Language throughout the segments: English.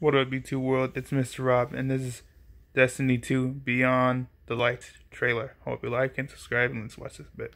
What up, B2 World? It's Mr. Rob, and this is Destiny 2 Beyond the Lights trailer. Hope you like and subscribe, and let's watch this bit.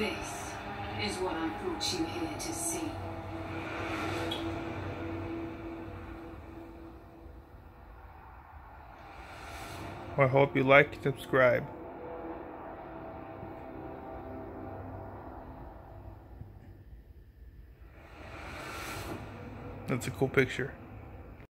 This is what I brought you here to see. I hope you like and subscribe. That's a cool picture.